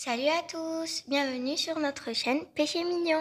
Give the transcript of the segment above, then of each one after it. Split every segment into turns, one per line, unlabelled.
Salut à tous, bienvenue sur notre chaîne Péché Mignon.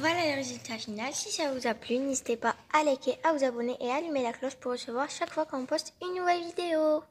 Voilà le résultat final. Si ça vous a plu, n'hésitez pas à liker, à vous abonner et à allumer la cloche pour recevoir chaque fois qu'on poste une nouvelle vidéo.